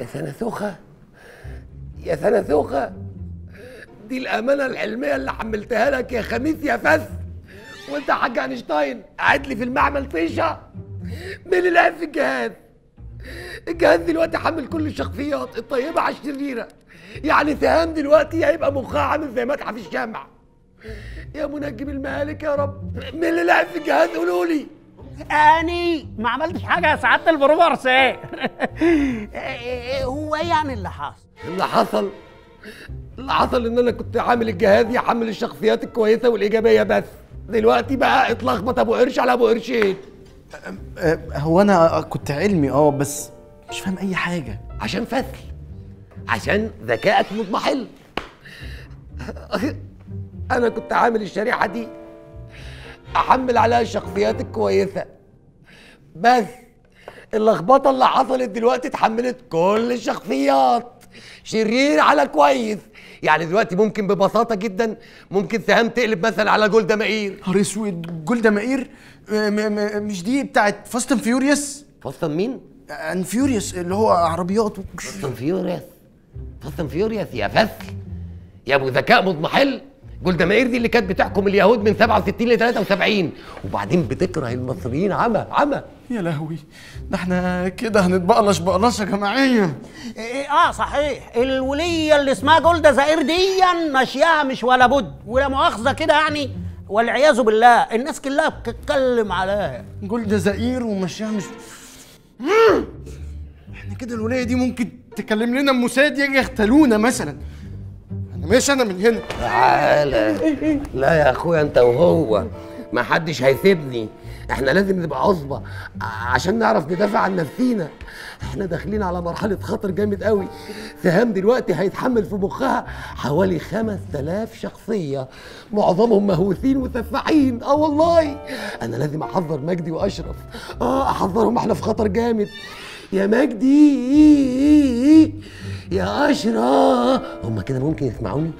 يا سنسوخة يا سنسوخة دي الأمانة العلمية اللي حملتها لك يا خميس يا فس. وأنت يا حاج أينشتاين قاعد لي في المعمل طيشة اللي لعب في الجهاز؟ الجهاز دلوقتي حمل كل الشخصيات الطيبة على الشريرة. يعني سهام دلوقتي هيبقى مخها عامل زي متحف الشمع. يا منجم المهالك يا رب مين اللي لعب في الجهاز قولوا لي آني ما عملتش حاجة يا سعاده البروفرس إيه؟ هو إيه يعني اللي حصل. اللي حصل؟ اللي حصل إن أنا كنت عامل الجهاز يحمل الشخصيات الكويسة والإيجابية بس. دلوقتي بقى اتلخبط أبو قرش على أبو قرشين. هو أنا كنت علمي آه بس مش فاهم أي حاجة. عشان فصل. عشان ذكائك مضمحل. أنا كنت عامل الشريحة دي أحمل عليها الشخصيات الكويسه بس اللخبطة اللي حصلت دلوقتي اتحملت كل الشخصيات. شرير على كويس. يعني دلوقتي ممكن ببساطة جدا ممكن سهام تقلب مثلا على جولدا مائير نهار أسود جولدا مائير م- مش دي بتاعت Fast and Furious؟ Fast مين؟ and Furious اللي هو عربيات و... Fast Furious. Fast Furious يا فصل. يا أبو ذكاء مضمحل. جولدا مائير دي اللي كانت بتحكم اليهود من 67 ل 73 وبعدين بتكره المصريين. عمى عمى. يا لهوي. ده إحنا كده هنتبقلش بقلشة جماعية. إيه آه صحيح. الولية اللي اسمها جولدا زائر ديا ماشياها مش ولا بد ولا مؤاخذة كده يعني. والعياذ بالله الناس كلها بتتكلم عليها. جولدا زئير ومشيها مش إحنا كده الولايه دي ممكن تكلم لنا الموساد يجي يغتالونا مثلا. ماشي أنا من هنا. تعالى. لا يا أخويا أنت وهو. ما حدش هيسيبني. إحنا لازم نبقى عصبة عشان نعرف ندافع عن نفسينا. إحنا داخلين على مرحلة خطر جامد قوي سهام دلوقتي هيتحمل في مخها حوالي خمس تلاف شخصية. معظمهم مهووسين وسفاحين. آه والله. أنا لازم احذر مجدي وأشرف. آه احذرهم إحنا في خطر جامد. يا مجدي. يا أشرف. هما كده ممكن يسمعوني؟